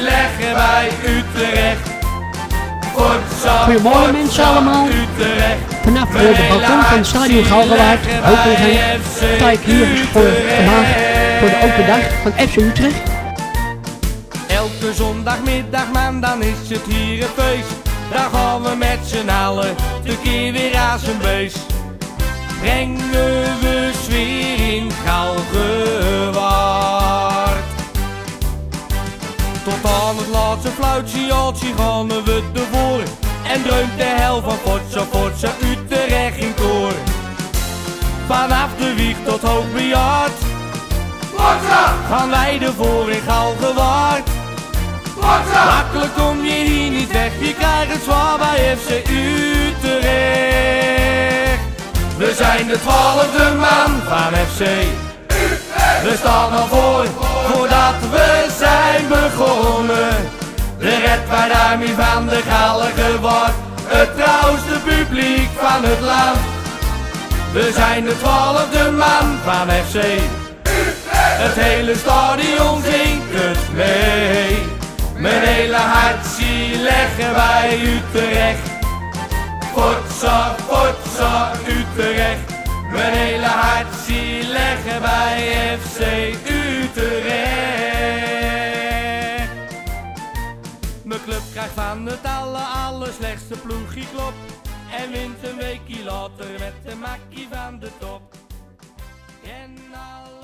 leggen wij Utrecht. Goedemorgen mensen allemaal. Utrecht. Vanaf eh, de balkon van het stadion Galgenwaard, Hopelgem, sta ik hier voor vandaag voor de open dag van FC Utrecht. Elke zondagmiddag, man, dan is het hier een feest. Daar gaan we met z'n allen tekeer weer aan zijn beest. Brengen we sfeer Aan het laatste fluitje gaan we ervoor. En dreunt de hel van Forza, Forza, Utrecht in koor. Vanaf de wieg tot hoogbejaard. Gaan wij ervoor in Galgenwaard. Makkelijk kom je hier niet weg, je krijgt het zwaar bij FC Utrecht. We zijn de twaalfde man van FC We staan al voor, voordat we De red wij daarmee van de galgen wordt, het trouwste publiek van het land. We zijn de twaalfde man van FC het hele stadion zingt het mee. Mijn hele hartje leggen wij Utrecht. Forza, Forza, Utrecht. Mijn hele hartje leggen wij FC club krijgt van het aller, allerslechtste ploegje klop. En wint een weekje later met de makkie van de top. Alle